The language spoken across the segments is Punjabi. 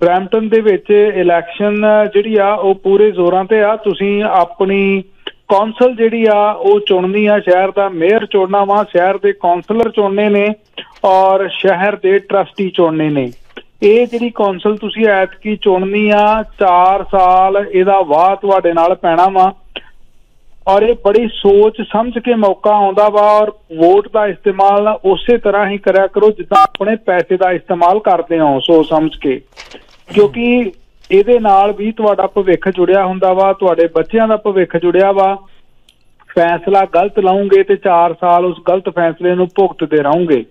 ਬ੍ਰੈਂਪਟਨ ਦੇ ਵਿੱਚ ਇਲੈਕਸ਼ਨ ਜਿਹੜੀ ਆ, ਉਹ ਪੂਰੇ ਜ਼ੋਰਾਂ ਤੇ ਆ। ਤੁਸੀਂ ਆਪਣੀ ਕੌਂਸਲ ਜਿਹੜੀ ਆ, ਉਹ ਚੁਣਨੀ ਆ। ਸ਼ਹਿਰ ਦਾ ਮੇਅਰ ਚੁਣਨਾ ਵਾ, ਸ਼ਹਿਰ ਦੇ ਕੌਂਸਲਰ ਚੁਣਨੇ ਨੇ ਔਰ ਸ਼ਹਿਰ ਦੇ ਟਰਸਟੀ ਚੁਣਨੇ ਨੇ। ਇਹ ਜਿਹੜੀ ਕੌਂਸਲ ਤੁਸੀਂ ਐਤਕੀ ਚੁਣਨੀ ਆ 4 ਸਾਲ ਇਹਦਾ ਵਾਹ ਤੁਹਾਡੇ ਨਾਲ ਪੈਣਾ ਵਾ। ਔਰ ਇਹ ਬੜੀ ਸੋਚ ਸਮਝ ਕੇ ਮੌਕਾ ਆਉਂਦਾ ਵਾ ਔਰ ਵੋਟ ਦਾ ਇਸਤੇਮਾਲ ਉਸੇ ਤਰ੍ਹਾਂ ਹੀ ਕਰਿਆ ਕਰੋ ਜਿੱਦਾਂ ਆਪਣੇ ਪੈਸੇ ਦਾ ਇਸਤੇਮਾਲ ਕਰਦੇ ਹੋ ਸੋਚ ਸਮਝ ਕੇ। ਕਿਉਂਕਿ ਇਹਦੇ ਨਾਲ ਵੀ ਤੁਹਾਡਾ ਭਵਿੱਖ ਜੁੜਿਆ ਹੁੰਦਾ ਵਾ, ਤੁਹਾਡੇ ਬੱਚਿਆਂ ਦਾ ਭਵਿੱਖ ਜੁੜਿਆ ਵਾ। ਫੈਸਲਾ ਗਲਤ ਲਾਉਂਗੇ ਤੇ 4 ਸਾਲ ਉਸ ਗਲਤ ਫੈਸਲੇ ਨੂੰ ਭੁਗਤਦੇ ਰਹੋਗੇ।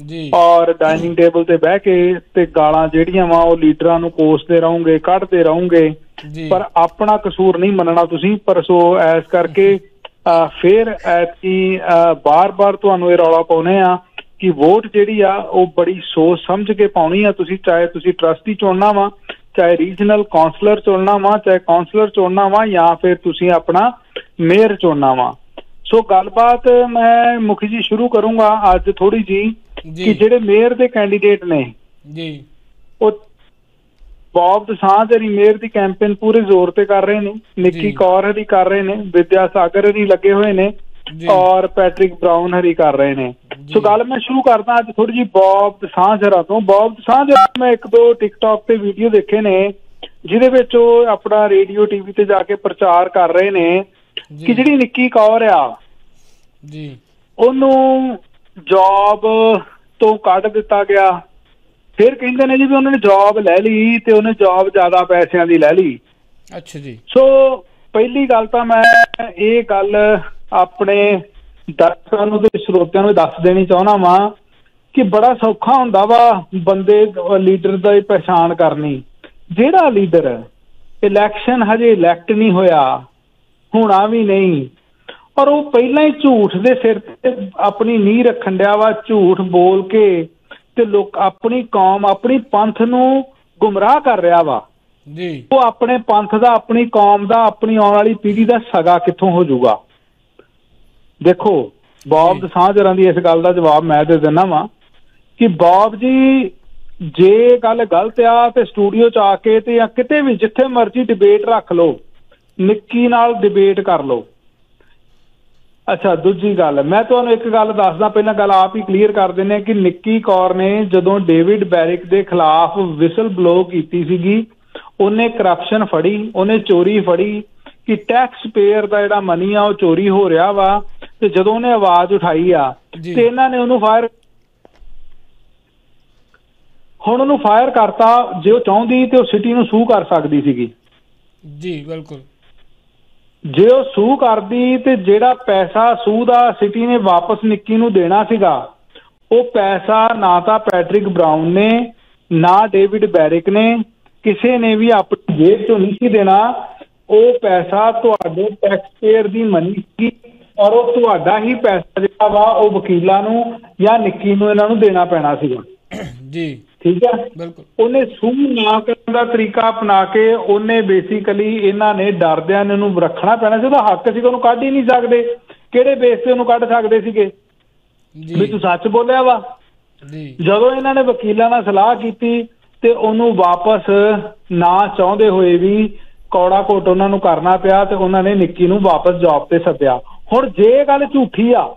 ਜੀ। ਔਰ ਡਾਈਨਿੰਗ ਟੇਬਲ ਤੇ ਬਹਿ ਕੇ ਤੇ ਗਾਲਾਂ ਜਿਹੜੀਆਂ ਵਾ ਉਹ ਲੀਡਰਾਂ ਨੂੰ ਕੋਸਦੇ ਰਹੋਗੇ ਕੱਢਦੇ ਰਹੋਗੇ। ਪਰ ਆਪਣਾ ਕਸੂਰ ਨਹੀਂ ਮੰਨਣਾ ਤੁਸੀਂ ਪਰ ਸੋ ਐਸ ਕਰਕੇ ਫਿਰ ਐਤਕੀ ਬਾਰ-ਬਾਰ ਤੁਹਾਨੂੰ ਇਹ ਰੌਲਾ ਪਾਉਨੇ ਆ ਕਿ ਵੋਟ ਜਿਹੜੀ ਆ ਉਹ ਬੜੀ ਸੋਚ ਸਮਝ ਕੇ ਪਾਉਣੀ ਆ ਤੁਸੀਂ ਚਾਹੇ ਤੁਸੀਂ ਟਰਸਟੀ ਚੁਣਨਾ ਵਾ ਚਾਹੇ ਰੀਜਨਲ ਕਾਉਂਸਲਰ ਚੁਣਨਾ ਵਾ ਚਾਹੇ ਕਾਉਂਸਲਰ ਚੁਣਨਾ ਵਾ ਜਾਂ ਫਿਰ ਤੁਸੀਂ ਆਪਣਾ ਮੇਅਰ ਚੁਣਨਾ ਵਾ। ਸੋ ਗੱਲਬਾਤ ਮੈਂ ਮੁਖੀ ਜੀ ਸ਼ੁਰੂ ਕਰੂੰਗਾ ਅੱਜ ਥੋੜੀ ਜੀ ਕਿ ਜਿਹੜੇ ਮੇਅਰ ਦੇ ਕੈਂਡੀਡੇਟ ਨੇ ਜੀ। ਉਹ ਬੌਬ ਦਸਾਂਝ ਹਰੀ ਮੇਅਰ ਦੀ ਕੈਂਪੇਨ ਪੂਰੇ ਜ਼ੋਰ ਤੇ ਕਰ ਰਹੇ ਨੇ ਨਿੱਕੀ। ਕੌਰ ਹਰੀ ਕਰ ਰਹੇ ਨੇ ਵਿਦਿਆ ਸਾਗਰ ਹਰੀ ਲੱਗੇ ਹੋਏ ਨੇ ਔਰ ਪੈਟ੍ਰਿਕ ਬ੍ਰਾਊਨ ਹਰੀ ਕਰ ਰਹੇ ਨੇ। ਸੋ ਗੱਲ ਮੈਂ ਸ਼ੁਰੂ ਕਰਦਾ ਅੱਜ ਥੋੜੀ ਜੀ ਬੌਬ ਦਸਾਂਝ ਹਰਾ ਤੋਂ। ਬੌਬ ਦਸਾਂਝ ਹਰਾ ਮੈਂ ਇੱਕ ਦੋ ਟਿਕਟੌਕ ਤੇ ਵੀਡੀਓ ਦੇਖੇ ਨੇ ਜਿਹਦੇ ਵਿੱਚ ਉਹ ਆਪਣਾ ਰੇਡੀਓ ਟੀਵੀ ਤੇ ਜਾ ਕੇ ਪ੍ਰਚਾਰ ਕਰ ਰਹੇ ਨੇ ਕਿ ਜਿਹੜੀ ਨਿੱਕੀ ਕੌਰ ਆ ਜੀ। ਉਹਨੂੰ ਜੌਬ ਤੋਂ ਕੱਢ ਦਿੱਤਾ ਗਿਆ। ਫਿਰ ਕਹਿੰਦੇ ਨੇ ਜੀ ਵੀ ਉਹਨਾਂ ਨੇ ਜੌਬ ਲੈ ਲਈ ਤੇ ਉਹਨੇ ਜੌਬ ਜ਼ਿਆਦਾ ਪੈਸਿਆਂ ਦੀ ਲੈ ਲਈ। ਅੱਛਾ ਜੀ। ਸੋ ਪਹਿਲੀ ਗੱਲ ਤਾਂ ਮੈਂ ਇਹ ਗੱਲ ਆਪਣੇ ਦਰਸ਼ਕਾਂ ਨੂੰ ਤੇ ਸਰੋਤਿਆਂ ਨੂੰ ਦੱਸ ਦੇਣੀ ਚਾਹੁੰਦਾ ਵਾਂ ਕਿ ਬੜਾ ਸੌਖਾ ਹੁੰਦਾ ਵਾ ਬੰਦੇ ਲੀਡਰ ਦਾ ਪਛਾਣ ਕਰਨੀ। ਜਿਹੜਾ ਲੀਡਰ ਇਲੈਕਸ਼ਨ ਹਜੇ ਇਲੈਕਟ ਨਹੀਂ ਹੋਇਆ ਹੋਣਾ ਵੀ ਨਹੀਂ। ਔਰ ਉਹ ਪਹਿਲਾਂ ਹੀ ਝੂਠ ਦੇ ਸਿਰ ਤੇ ਆਪਣੀ ਨੀਂਹ ਰੱਖਣ ਡਿਆ ਵਾ ਝੂਠ ਬੋਲ ਕੇ ਤੇ ਲੋਕ ਆਪਣੀ ਕੌਮ ਆਪਣੀ ਪੰਥ ਨੂੰ ਗੁੰਮਰਾਹ ਕਰ ਰਿਹਾ ਵਾ। ਜੀ। ਉਹ ਆਪਣੇ ਪੰਥ ਦਾ ਆਪਣੀ ਕੌਮ ਦਾ ਆਪਣੀ ਆਉਣ ਵਾਲੀ ਪੀੜ੍ਹੀ ਦਾ ਸਗਾ ਕਿੱਥੋਂ ਹੋ ਜਾਊਗਾ? ਦੇਖੋ ਬੌਬ ਜੀ। ਦਸਾਂਝਰਾਂ ਦੀ ਇਸ ਗੱਲ ਦਾ ਜਵਾਬ ਮੈਂ ਦੇ ਦਿੰਦਾ ਵਾਂ ਕਿ ਬੌਬ ਜੀ ਜੇ ਗੱਲ ਗਲਤ ਆ ਤੇ ਸਟੂਡੀਓ ਚ ਆ ਕੇ ਤੇ ਜਾਂ ਕਿਤੇ ਵੀ ਜਿੱਥੇ ਮਰਜ਼ੀ ਡਿਬੇਟ ਰੱਖ ਲਓ ਨਿੱਕੀ ਨਾਲ ਡਿਬੇਟ ਕਰ ਲਓ। ਅੱਛਾ ਦੂਜੀ ਗੱਲ ਮੈਂ ਤੁਹਾਨੂੰ ਇੱਕ ਗੱਲ ਦੱਸਦਾ ਪਹਿਲਾਂ ਗੱਲ ਆਪ ਹੀ ਕਲੀਅਰ ਕਰ ਹਾਂ ਕਿ ਨਿੱਕੀ ਕੌਰ ਨੇ ਜਦੋਂ ਡੇਵਿਡ ਬੈਰਿਕ ਦੇ ਖਿਲਾਫ ਵਿਸਲ ਬਲੋ ਕੀਤੀ ਸੀਗੀ ਉਹਨੇ ਕਰਪਸ਼ਨ ਫੜੀ ਉਹਨੇ ਚੋਰੀ ਫੜੀ ਕਿ ਟੈਕਸ ਪੇਅਰ ਦਾ ਜਿਹੜਾ ਮਨੀ ਆ ਉਹ ਚੋਰੀ ਹੋ ਰਿਹਾ ਵਾ ਤੇ ਜਦੋਂ ਉਹਨੇ ਆਵਾਜ਼ ਉਠਾਈ ਆ। ਤੇ ਇਹਨਾਂ ਨੇ ਉਹਨੂੰ ਫਾਇਰ ਹੁਣ ਉਹਨੂੰ ਫਾਇਰ ਕਰਤਾ ਜੇ ਉਹ ਚਾਹੁੰਦੀ ਤੇ ਉਹ ਸਿਟੀ ਨੂੰ ਸੂ ਕਰ ਸਕਦੀ ਸੀਗੀ ਜੀ ਬਿਲਕੁਲ ਜੇ ਉਹ ਸੂ ਕਰਦੀ ਤੇ ਜਿਹੜਾ ਪੈਸਾ ਸੂ ਦਾ ਸਿਟੀ ਨੇ ਵਾਪਸ ਨਿੱਕੀ ਨੂੰ ਦੇਣਾ ਸੀਗਾ, ਉਹ ਪੈਸਾ ਨਾ ਤਾਂ ਪੈਟ੍ਰਿਕ ਬ੍ਰਾਊਨ ਨੇ, ਨਾ ਡੇਵਿਡ ਬੈਰਿਕ ਨੇ, ਕਿਸੇ ਨੇ ਵੀ ਆਪਣੀ ਜੇਬ ਤੋਂ ਨਹੀਂ ਸੀ ਦੇਣਾ, ਉਹ ਪੈਸਾ ਤੁਹਾਡੇ ਟੈਕਸ ਪੇਅਰ ਦੀ ਮਨੀ ਸੀ, ਔਰ ਉਹ ਤੁਹਾਡਾ ਹੀ ਪੈਸਾ ਜਿਹੜਾ ਵਾ ਉਹ ਵਕੀਲਾਂ ਨੂੰ ਜਾਂ ਨਿੱਕੀ ਨੂੰ ਇਹਨਾਂ ਨੂੰ ਦੇਣਾ ਪੈਣਾ ਸੀਗਾ। ਜੀ। ਠੀਕ ਹੈ ਬਿਲਕੁਲ। ਉਹਨੇ ਸੂ ਨਾ ਕਰਨ ਦਾ ਤਰੀਕਾ ਅਪਣਾ ਕੇ ਉਹਨੇ ਬੇਸਿਕਲੀ ਇਹਨਾਂ ਨੇ ਡਰਦਿਆਂ ਨੇ ਰੱਖਣਾ ਪੈਣਾ ਸੀ। ਉਹਦਾ ਹੱਕ ਸੀ ਉਹਨੂੰ ਕੱਢ ਹੀ ਨਹੀਂ ਸਕਦੇ। ਕਿਹੜੇ ਬੇਸ ਤੇ ਉਹਨੂੰ ਕੱਢ ਸਕਦੇ ਸੀਗੇ? ਵੀ ਤੂੰ ਸੱਚ ਬੋਲਿਆ ਵਾ। ਜੀ। ਜਦੋਂ ਇਹਨਾਂ ਨੇ ਵਕੀਲਾਂ ਨਾਲ ਸਲਾਹ ਕੀਤੀ ਤੇ ਉਹਨੂੰ ਵਾਪਸ ਨਾ ਚਾਹੁੰਦੇ ਹੋਏ ਵੀ ਕੌੜਾ ਕੋਟ ਉਹਨਾਂ ਨੂੰ ਕਰਨਾ ਪਿਆ ਤੇ ਉਹਨਾਂ ਨੇ ਨਿੱਕੀ ਨੂੰ ਵਾਪਸ ਜੌਬ ਤੇ ਸੱਦਿਆ। ਹੁਣ ਜੇ ਗੱਲ ਝੂਠੀ ਆ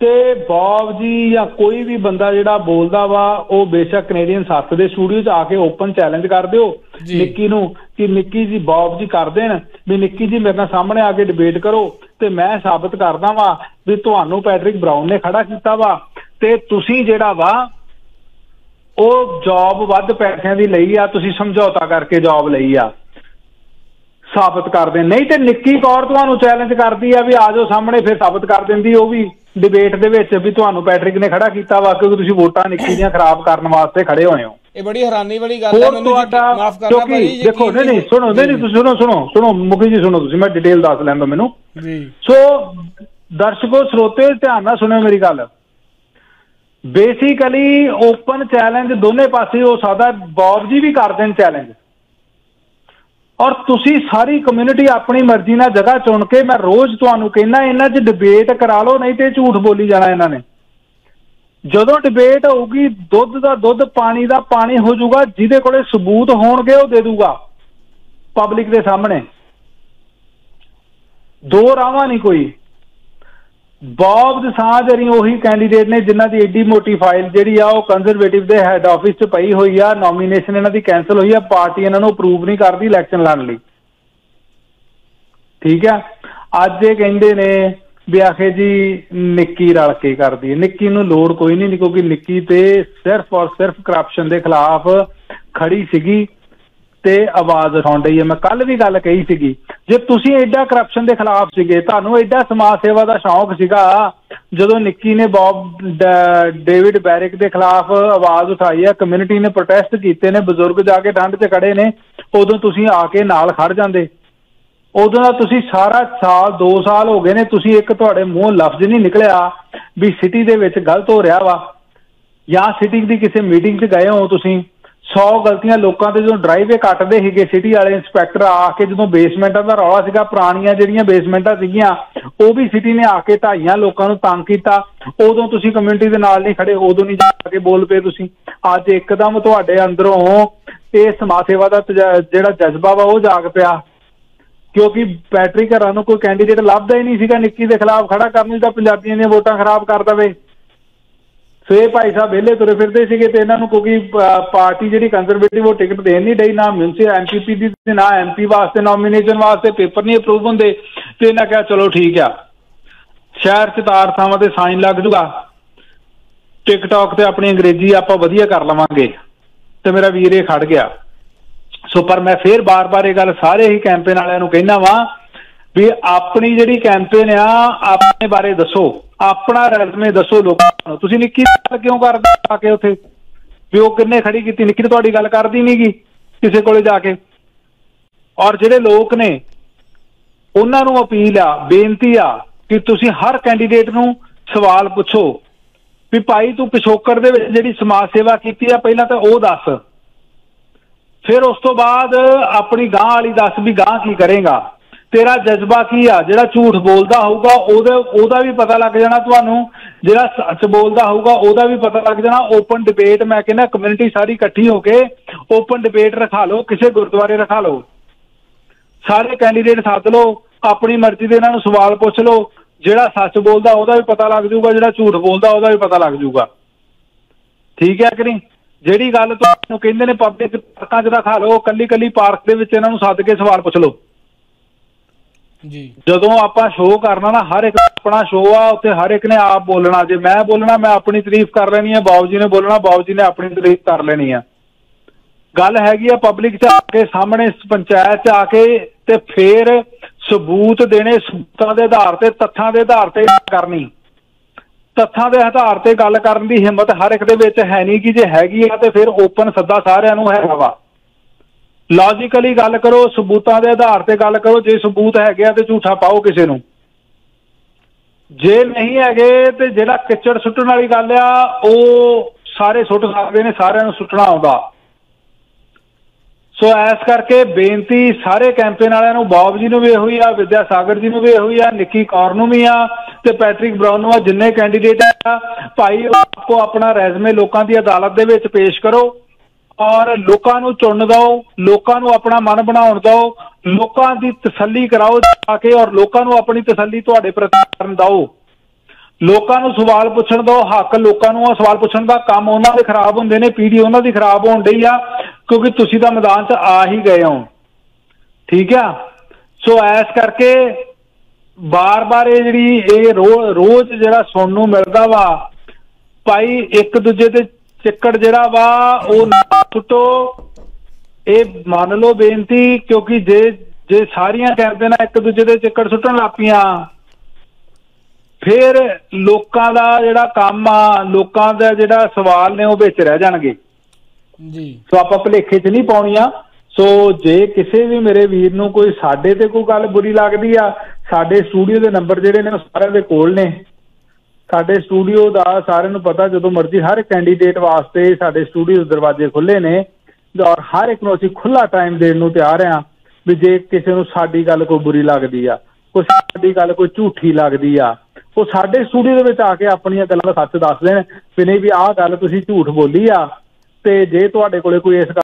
ਤੇ ਬੌਬ ਜੀ ਜਾਂ ਕੋਈ ਵੀ ਬੰਦਾ ਜਿਹੜਾ ਬੋਲਦਾ ਵਾ ਉਹ ਬੇਸ਼ੱਕ ਕੈਨੇਡੀਅਨ ਸੱਤ ਦੇ ਸਟੂਡੀਓ 'ਚ ਆ ਕੇ ਓਪਨ ਚੈਲੰਜ ਕਰ ਦਿਓ। ਨਿੱਕੀ ਨੂੰ ਕਿ ਨਿੱਕੀ ਜੀ ਬੌਬ ਜੀ ਕਰ ਦੇਣ ਵੀ ਨਿੱਕੀ ਜੀ ਮੇਰੇ ਨਾਲ ਸਾਹਮਣੇ ਆ ਕੇ ਡਿਬੇਟ ਕਰੋ ਤੇ ਮੈਂ ਸਾਬਤ ਕਰਦਾ ਵਾਂ ਵੀ ਤੁਹਾਨੂੰ ਪੈਟ੍ਰਿਕ ਬ੍ਰਾਊਨ ਨੇ ਖੜਾ ਕੀਤਾ ਵਾ। ਤੇ ਤੁਸੀਂ ਜਿਹੜਾ ਵਾ ਉਹ ਜੌਬ ਵੱਧ ਪੈਸਿਆਂ ਦੀ ਲਈ ਆ ਤੁਸੀਂ ਸਮਝੌਤਾ ਕਰਕੇ ਜੌਬ ਲਈ ਆ। ਸਾਬਤ ਕਰ ਦੇ ਨਹੀਂ ਤੇ ਨਿੱਕੀ ਕੌਰ ਤੁਹਾਨੂੰ ਚੈਲੰਜ ਕਰਦੀ ਆ ਵੀ ਆ ਜਾਓ ਸਾਹਮਣੇ ਫਿਰ ਸਾਬਤ ਕਰ ਦਿੰਦੀ ਉਹ ਵੀ। ਡਿਬੇਟ ਦੇ ਵਿੱਚ ਵੀ ਤੁਹਾਨੂੰ ਪੈਟ੍ਰਿਕ ਨੇ ਖੜਾ ਕੀਤਾ ਵਾ ਕਿਉਂਕਿ ਤੁਸੀਂ ਵੋਟਾਂ ਨਿੱਕੀ ਦੀਆਂ ਖਰਾਬ ਕਰਨ ਵਾਸਤੇ ਖੜੇ ਹੋਏ ਹੋ। ਇਹ ਬੜੀ ਹੈਰਾਨੀ ਵਾਲੀ ਗੱਲ ਹੈ ਮੈਨੂੰ ਮਾਫ ਕਰਨਾ ਭਾਈ ਦੇਖੋ ਨਹੀਂ ਨਹੀਂ ਸੁਣੋ ਨਹੀਂ ਨਹੀਂ ਤੁਸੀਂ ਸੁਣੋ ਸੁਣੋ ਸੁਣੋ ਮੁਖੀ ਜੀ ਸੁਣੋ ਤੁਸੀਂ ਮੈਂ ਡਿਟੇਲ ਦੱਸ ਲੈਂਦਾ ਮੈਨੂੰ। ਜੀ। ਸੋ ਦਰਸ਼ਕੋ ਸਰੋਤੇ ਧਿਆਨ ਨਾਲ ਸੁਣਿਓ ਮੇਰੀ ਗੱਲ। ਬੇਸਿਕਲੀ ਓਪਨ ਚੈਲੰਜ ਦੋਨੇ ਪਾਸੇ ਹੋ ਸਕਦਾ ਬੌਬ ਜੀ ਵੀ ਕਰ ਦੇਣ ਚੈਲੰਜ ਔਰ ਤੁਸੀਂ ਸਾਰੀ ਕਮਿਊਨਿਟੀ ਆਪਣੀ ਮਰਜ਼ੀ ਨਾਲ ਜਗ੍ਹਾ ਚੁਣ ਕੇ ਮੈਂ ਰੋਜ਼ ਤੁਹਾਨੂੰ ਕਹਿੰਦਾ, ਇਹਨਾਂ 'ਚ ਡਿਬੇਟ ਕਰਾ ਲਓ, ਨਹੀਂ ਤੇ ਝੂਠ ਬੋਲੀ ਜਾਣਾ ਇਹਨਾਂ ਨੇ। ਜਦੋਂ ਡਿਬੇਟ ਹੋਊਗੀ, ਦੁੱਧ ਦਾ ਦੁੱਧ, ਪਾਣੀ ਦਾ ਪਾਣੀ ਹੋ ਜਾਊਗਾ, ਜਿਹਦੇ ਕੋਲੇ ਸਬੂਤ ਹੋਣਗੇ, ਉਹ ਦੇ ਦੂਗਾ ਪਬਲਿਕ ਦੇ ਸਾਹਮਣੇ। ਦੋ ਰਾਵਾਂ ਨਹੀਂ ਕੋਈ। ਬੌਬ ਦਸਾਂਝ ਅਰੀ ਉਹੀ ਕੈਂਡੀਡੇਟ ਨੇ, ਜਿਨ੍ਹਾਂ ਦੀ ਏਡੀ ਮੋਟੀ ਫਾਈਲ ਜਿਹੜੀ ਆ, ਉਹ ਕੰਜ਼ਰਵੇਟਿਵ ਦੇ ਹੈੱਡ ਆਫਿਸ 'ਚ ਪਈ ਹੋਈ ਆ। ਨੋਮੀਨੇਸ਼ਨ ਇਹਨਾਂ ਦੀ ਕੈਨਸਲ ਹੋਈ ਆ। ਪਾਰਟੀ ਇਹਨਾਂ ਨੂੰ ਅਪਰੂਵ ਨਹੀਂ ਕਰਦੀ ਇਲੈਕਸ਼ਨ ਲੜਨ ਲਈ। ਠੀਕ ਆ? ਅੱਜ ਇਹ ਕਹਿੰਦੇ ਨੇ ਵੀ ਆਖੇ ਜੀ, ਨਿੱਕੀ ਰਲ ਕੇ ਕਰਦੀ ਹੈ। ਨਿੱਕੀ ਨੂੰ ਲੋੜ ਕੋਈ ਨਹੀਂ, ਕਿਉਂਕਿ ਨਿੱਕੀ ਤੇ ਸਿਰਫ ਔਰ ਸਿਰਫ ਕਰਪਸ਼ਨ ਦੇ ਖਿਲਾਫ ਖੜੀ ਸੀਗੀ। ਤੇ ਆਵਾਜ਼ ਉਠਾਉਣ ਡਈ ਹੈ ਮੈਂ ਕੱਲ ਵੀ ਗੱਲ ਕਹੀ ਸੀਗੀ, ਜੇ ਤੁਸੀਂ ਐਡਾ ਕਰਪਸ਼ਨ ਦੇ ਖਿਲਾਫ ਸੀਗੇ, ਤੁਹਾਨੂੰ ਐਡਾ ਸਮਾਜ ਸੇਵਾ ਦਾ ਸ਼ੌਂਕ ਸੀਗਾ, ਜਦੋਂ ਨਿੱਕੀ ਨੇ ਬੌਬ ਡੇਵਿਡ ਬੈਰਿਕ ਦੇ ਖਿਲਾਫ ਆਵਾਜ਼ ਉਠਾਈ ਹੈ ਕਮਿਊਨਿਟੀ ਨੇ ਪ੍ਰੋਟੈਸਟ ਕੀਤੇ ਨੇ, ਬਜ਼ੁਰਗ ਜਾ ਕੇ ਠੰਡ 'ਚ ਖੜੇ ਨੇ, ਉਦੋਂ ਤੁਸੀਂ ਆ ਕੇ ਨਾਲ ਖੜ ਜਾਂਦੇ। ਉਦੋਂ ਦਾ ਤੁਸੀਂ ਸਾਰਾ ਸਾਲ 2 ਸਾਲ ਹੋ ਗਏ ਨੇ, ਤੁਸੀਂ ਇੱਕ ਤੁਹਾਡੇ ਮੂੰਹ ਲਫ਼ਜ਼ ਨਹੀਂ ਨਿਕਲਿਆ ਵੀ ਸਿਟੀ ਦੇ ਵਿੱਚ ਗਲਤ ਹੋ ਰਿਹਾ ਵਾ। ਜਾਂ ਸਿਟੀ ਦੀ ਕਿਸੇ ਮੀਟਿੰਗ 'ਚ ਗਏ ਹੋ ਤੁਸੀਂ 100 ਗਲਤੀਆਂ ਲੋਕਾਂ ਤੇ ਜਦੋਂ ਡਰਾਈਵੇ ਕੱਟਦੇ ਸੀਗੇ ਸਿਟੀ ਵਾਲੇ ਇੰਸਪੈਕਟਰ ਆ ਕੇ ਜਦੋਂ ਬੇਸਮੈਂਟਾਂ ਦਾ ਰੌਲਾ ਸੀਗਾ, ਪੁਰਾਣੀਆਂ ਜਿਹੜੀਆਂ ਬੇਸਮੈਂਟਾਂ ਸੀਗੀਆਂ, ਉਹ ਵੀ ਸਿਟੀ ਨੇ ਆ ਕੇ ਢਾਈਆਂ ਲੋਕਾਂ ਨੂੰ ਤੰਗ ਕੀਤਾ। ਉਦੋਂ ਤੁਸੀਂ ਕਮਿਊਨਿਟੀ ਦੇ ਨਾਲ ਨਹੀਂ ਖੜੇ, ਉਦੋਂ ਨਹੀਂ ਜਾ ਕੇ ਬੋਲ ਪਏ ਤੁਸੀਂ। ਅੱਜ ਇੱਕਦਮ ਤੁਹਾਡੇ ਅੰਦਰੋਂ ਇਹ ਸਮਾਜ ਸੇਵਾ ਦਾ ਜਿਹੜਾ ਜਜ਼ਬਾ ਵਾ, ਉਹ ਜਾਗ ਪਿਆ। ਕਿਉਂਕਿ ਬੈਟਰੀ ਘਰਾਂ ਨੂੰ ਕੋਈ ਕੈਂਡੀਡੇਟ ਲੱਭਦਾ ਹੀ ਨਹੀਂ ਸੀਗਾ, ਨਿੱਕੀ ਦੇ ਖਿਲਾਫ ਖੜਾ ਕਰਨ ਨੂੰ ਤਾਂ ਪੰਜਾਬੀਆਂ ਦੀਆਂ ਵੋਟਾਂ ਖਰਾਬ ਕਰ ਦਵੇ। ਸੋ ਇਹ ਭਾਈ ਸਾਹਿਬ ਵਿਹਲੇ ਤੁਰੇ ਫਿਰਦੇ ਸੀਗੇ ਤੇ ਇਹਨਾਂ ਨੂੰ ਕਿਉਂਕਿ ਪਾਰਟੀ ਜਿਹੜੀ ਕੰਜ਼ਰਵੇਟਿਵ ਉਹ ਟਿਕਟ ਦੇਣ ਨਹੀਂ ਡਈ, ਨਾ ਮਿਊਨਿਸਪਲ ਐਮਪੀਪੀ ਦੀ ਤੇ ਨਾ ਐਮਪੀ ਵਾਸਤੇ ਨੋਮੀਨੇਸ਼ਨ ਵਾਸਤੇ, ਪੇਪਰ ਨਹੀਂ ਅਪਰੂਵ ਹੁੰਦੇ। ਤੇ ਇਹਨਾਂ ਕਿਹਾ, ਚਲੋ ਠੀਕ ਆ। ਸ਼ਹਿਰ ਚ ਤਾਰ ਥਾਵਾਂ ਤੇ ਸਾਈਨ ਲੱਗ ਜੂਗਾ। ਟਿਕਟੌਕ ਤੇ ਆਪਣੀ ਅੰਗਰੇਜ਼ੀ ਆਪਾਂ ਵਧੀਆ ਕਰ ਲਵਾਂਗੇ। ਤੇ ਮੇਰਾ ਵੀਰ ਇਹ ਖੜ ਗਿਆ। ਸੋ ਪਰ ਮੈਂ ਫੇਰ ਬਾਰ-ਬਾਰ ਇਹ ਗੱਲ ਸਾਰੇ ਹੀ ਕੈਂਪੇਨ ਵਾਲਿਆਂ ਨੂੰ ਕਹਿਣਾ ਵਾਂ ਵੀ ਆਪਣੀ ਜਿਹੜੀ ਕੈਂਪੇਨ ਆ, ਆਪਣੇ ਬਾਰੇ ਦੱਸੋ। ਆਪਣਾ ਰੈਜ਼ਮੇ ਦੱਸੋ ਲੋਕਾਂ ਨੂੰ। ਤੁਸੀਂ ਨਿੱਕੀ ਗੱਲ ਕਿਉਂ ਕਰਦੇ ਆ ਕੇ ਉੱਥੇ? ਵੀ ਉਹ ਕਿੰਨੇ ਖੜੀ ਕੀਤੀ? ਨਿੱਕੀ ਤਾਂ ਤੁਹਾਡੀ ਗੱਲ ਕਰਦੀ ਨਹੀਂਗੀ ਕਿਸੇ ਕੋਲੇ ਜਾ ਕੇ। ਔਰ ਜਿਹੜੇ ਲੋਕ ਨੇ, ਉਹਨਾਂ ਨੂੰ ਅਪੀਲ ਆ, ਬੇਨਤੀ ਆ ਕਿ ਤੁਸੀਂ ਹਰ ਕੈਂਡੀਡੇਟ ਨੂੰ ਸਵਾਲ ਪੁੱਛੋ। ਵੀ ਭਾਈ ਤੂੰ ਪਿਛੋਕੜ ਦੇ ਵਿੱਚ ਜਿਹੜੀ ਸਮਾਜ ਸੇਵਾ ਕੀਤੀ ਆ, ਪਹਿਲਾਂ ਤਾਂ ਉਹ ਦੱਸ। ਫਿਰ ਉਸ ਤੋਂ ਬਾਅਦ ਆਪਣੀ ਗਾਂ ਵਾਲੀ ਦੱਸ ਵੀ ਗਾਂ ਕੀ ਕਰੇਗਾ। ਤੇਰਾ ਜਜ਼ਬਾ ਕੀ ਆ? ਜਿਹੜਾ ਝੂਠ ਬੋਲਦਾ ਹੋਊਗਾ, ਉਹਦੇ, ਉਹਦਾ ਵੀ ਪਤਾ ਲੱਗ ਜਾਣਾ ਤੁਹਾਨੂੰ। ਜਿਹੜਾ ਸੱਚ ਬੋਲਦਾ ਹੋਊਗਾ, ਉਹਦਾ ਵੀ ਪਤਾ ਲੱਗ ਜਾਣਾ। ਓਪਨ ਡਿਬੇਟ ਮੈਂ ਕਹਿੰਦਾ ਕਮਿਊਨਿਟੀ ਸਾਰੀ ਇਕੱਠੀ ਹੋ ਕੇ ਓਪਨ ਡਿਬੇਟ ਰਖਾ ਲਓ, ਕਿਸੇ ਗੁਰਦੁਆਰੇ ਰਖਾ ਲਓ। ਸਾਰੇ ਕੈਂਡੀਡੇਟ ਸੱਦ ਲਓ, ਆਪਣੀ ਮਰਜ਼ੀ ਦੇ ਇਹਨਾਂ ਨੂੰ ਸਵਾਲ ਪੁੱਛ ਲਓ। ਜਿਹੜਾ ਸੱਚ ਬੋਲਦਾ, ਉਹਦਾ ਵੀ ਪਤਾ ਲੱਗ ਜਾਊਗਾ, ਜਿਹੜਾ ਝੂਠ ਬੋਲਦਾ, ਉਹਦਾ ਵੀ ਪਤਾ ਲੱਗ ਜਾਊਗਾ। ਠੀਕ ਹੈ ਕਿ ਨਹੀਂ? ਜਿਹੜੀ ਗੱਲ ਤੁਹਾਨੂੰ ਕਹਿੰਦੇ ਨੇ ਪਬਲਿਕ ਪਾਰਕਾਂ 'ਚ ਰਖਾ ਲਓ ਕੱਲੀ ਕੱਲੀ ਪਾਰਕ ਦੇ ਵਿੱਚ ਇਹਨਾਂ ਨੂੰ ਸੱਦ ਕੇ ਸਵਾਲ ਪੁੱਛ ਲਓ। ਜੀ। ਜਦੋਂ ਆਪਾਂ ਸ਼ੋਅ ਕਰਨਾ ਨਾ, ਹਰ ਇੱਕ ਆਪਣਾ ਸ਼ੋਅ ਆ, ਉੱਥੇ ਹਰ ਇੱਕ ਨੇ ਆਪ ਬੋਲਣਾ। ਜੇ ਮੈਂ ਬੋਲਣਾ, ਮੈਂ ਆਪਣੀ ਤਾਰੀਫ ਕਰ ਲੈਣੀ ਹੈ ਬਾਬੂ ਜੀ ਨੇ ਬੋਲਣਾ ਬਾਬੂ ਜੀ ਨੇ ਆਪਣੀ ਤਾਰੀਫ ਕਰ ਲੈਣੀ ਆ। ਗੱਲ ਹੈਗੀ ਆ ਪਬਲਿਕ ਚ ਆ ਕੇ, ਸਾਹਮਣੇ ਪੰਚਾਇਤ ਚ ਆ ਕੇ ਤੇ ਫੇਰ ਸਬੂਤ ਦੇਣੇ, ਸਬੂਤਾਂ ਦੇ ਆਧਾਰ ਤੇ, ਤੱਥਾਂ ਦੇ ਆਧਾਰ ਤੇ ਕਰਨੀ। ਤੱਥਾਂ ਦੇ ਆਧਾਰ ਤੇ ਗੱਲ ਕਰਨ ਦੀ ਹਿੰਮਤ ਹਰ ਇੱਕ ਦੇ ਵਿੱਚ ਹੈ ਨਹੀਂ ਕਿ ਜੇ ਹੈਗੀ ਆ ਤੇ ਫਿਰ ਓਪਨ ਸੱਦਾ ਸਾਰਿਆਂ ਨੂੰ ਹੈਗਾ ਵਾ। ਲੌਜੀਕਲੀ ਗੱਲ ਕਰੋ, ਸਬੂਤਾਂ ਦੇ ਆਧਾਰ ਤੇ ਗੱਲ ਕਰੋ, ਜੇ ਸਬੂਤ ਹੈਗੇ ਆ ਤੇ ਝੂਠਾ ਪਾਓ ਕਿਸੇ ਨੂੰ। ਜੇ ਨਹੀਂ ਹੈਗੇ ਤੇ ਜਿਹੜਾ ਕਿਚੜ ਸੁੱਟਣ ਵਾਲੀ ਗੱਲ ਆ, ਉਹ ਸਾਰੇ ਸੁੱਟ ਸਕਦੇ ਨੇ, ਸਾਰਿਆਂ ਨੂੰ ਸੁੱਟਣਾ ਆਉਂਦਾ। ਸੋ ਐਸ ਕਰਕੇ ਬੇਨਤੀ ਸਾਰੇ ਕੈਂਪੇਨ ਵਾਲਿਆਂ ਨੂੰ, ਬਾਬ ਜੀ ਨੂੰ ਵੀ ਇਹੋ ਹੀ ਆ, ਵਿਦਿਆ ਸਾਗਰ ਜੀ ਨੂੰ ਵੀ ਇਹੋ ਹੀ ਆ, ਨਿੱਕੀ ਕੌਰ ਨੂੰ ਵੀ ਆ, ਤੇ ਪੈਟ੍ਰਿਕ ਬਰਾਊਨ ਨੂੰ ਆ, ਜਿੰਨੇ ਕੈਂਡੀਡੇਟ ਆ, ਭਾਈ ਆਪੋ ਆਪਣਾ ਰੈਜ਼ਮੇ ਲੋਕਾਂ ਦੀ ਅਦਾਲਤ ਦੇ ਵਿੱਚ ਪੇਸ਼ ਕਰੋ। ਔਰ ਲੋਕਾਂ ਨੂੰ ਚੁਣ ਦਿਓ, ਲੋਕਾਂ ਨੂੰ ਆਪਣਾ ਮਨ ਬਣਾਉਣ ਦਿਓ, ਲੋਕਾਂ ਦੀ ਤਸੱਲੀ ਕਰਾਓ ਜਾ ਕੇ ਔਰ ਲੋਕਾਂ ਨੂੰ ਆਪਣੀ ਤਸੱਲੀ ਤੁਹਾਡੇ ਪ੍ਰਤੀ ਕਰਨ ਦਿਓ। ਲੋਕਾਂ ਨੂੰ ਸਵਾਲ ਪੁੱਛਣ ਦਾ ਹੱਕ ਲੋਕਾਂ ਨੂੰ ਆ, ਸਵਾਲ ਪੁੱਛਣ ਦਾ ਕੰਮ ਉਹਨਾਂ ਦੇ ਖਰਾਬ ਹੁੰਦੇ ਨੇ ਪੀੜੀ ਉਹਨਾਂ ਦੀ ਖਰਾਬ ਹੋਣ ਡਈ ਆ, ਕਿਉਂਕਿ ਤੁਸੀਂ ਤਾਂ ਮੈਦਾਨ 'ਚ ਆ ਹੀ ਗਏ ਹੋ। ਠੀਕ ਆ? ਸੋ ਐਸ ਕਰਕੇ ਬਾਰ-ਬਾਰ ਇਹ ਜਿਹੜੀ ਇਹ ਰੋ- ਰੋਜ਼ ਜਿਹੜਾ ਸੁਣਨ ਨੂੰ ਮਿਲਦਾ ਵਾ, ਭਾਈ ਇੱਕ ਦੂਜੇ ਤੇ ਚੱਕੜ ਜਿਹੜਾ ਵਾ ਉਹ ਨਾ ਸੁੱਟੋ। ਇਹ ਮੰਨ ਲਓ ਬੇਨਤੀ ਕਿਉਂਕਿ ਜੇ ਜੇ ਸਾਰੀਆਂ ਕੈਂਪੇਨਾਂ ਇੱਕ ਦੂਜੇ ਦੇ ਚੱਕੜ ਸੁੱਟਣ ਲੱਪੀਆਂ ਫਿਰ ਲੋਕਾਂ ਦਾ ਜਿਹੜਾ ਕੰਮ ਆ ਲੋਕਾਂ ਦਾ ਜਿਹੜਾ ਸਵਾਲ ਨੇ ਉਹ ਵਿੱਚ ਰਹਿ ਜਾਣਗੇ। ਜੀ। ਸੋ ਆਪਾਂ ਭਲੇਖੇ 'ਚ ਨਹੀਂ ਪਾਉਣੀਆਂ। ਸੋ ਜੇ ਕਿਸੇ ਵੀ ਮੇਰੇ ਵੀਰ ਨੂੰ ਕੋਈ ਸਾਡੇ ਤੇ ਕੋਈ ਗੱਲ ਬੁਰੀ ਲੱਗਦੀ ਆ ਸਾਡੇ ਸਟੂਡੀਓ ਦੇ ਨੰਬਰ ਜਿਹੜੇ ਨੇ ਉਹ ਸਾਰਿਆਂ ਦੇ ਕੋਲ ਨੇ। ਸਾਡੇ ਸਟੂਡੀਓ ਦਾ ਸਾਰਿਆਂ ਨੂੰ ਪਤਾ, ਜਦੋਂ ਮਰਜ਼ੀ ਹਰ ਕੈਂਡੀਡੇਟ ਵਾਸਤੇ ਸਾਡੇ ਸਟੂਡੀਓ ਦੇ ਦਰਵਾਜ਼ੇ ਖੁੱਲੇ ਨੇ ਔਰ ਹਰ ਇੱਕ ਨੂੰ ਅਸੀਂ ਖੁੱਲਾ ਟਾਈਮ ਦੇਣ ਨੂੰ ਤਿਆਰ ਆ ਵੀ ਜੇ ਕਿਸੇ ਨੂੰ ਸਾਡੀ ਗੱਲ ਕੋਈ ਬੁਰੀ ਲੱਗਦੀ ਆ, ਕੋਈ ਸਾਡੀ ਗੱਲ ਕੋਈ ਝੂਠੀ ਲੱਗਦੀ ਆ, ਉਹ ਸਾਡੇ ਸਟੂਡੀਓ ਦੇ ਵਿੱਚ ਆ ਕੇ ਆਪਣੀਆਂ ਗੱਲਾਂ ਦਾ ਸੱਚ ਦੱਸ ਦੇਣ ਵੀ ਨਹੀਂ ਵੀ ਆਹ ਗੱਲ ਤੁਸੀਂ ਝੂਠ ਬੋਲੀ ਆ ਤੇ ਜੇ ਤੁਹਾਡੇ ਕੋਲੇ ਕੋਈ ਇਸ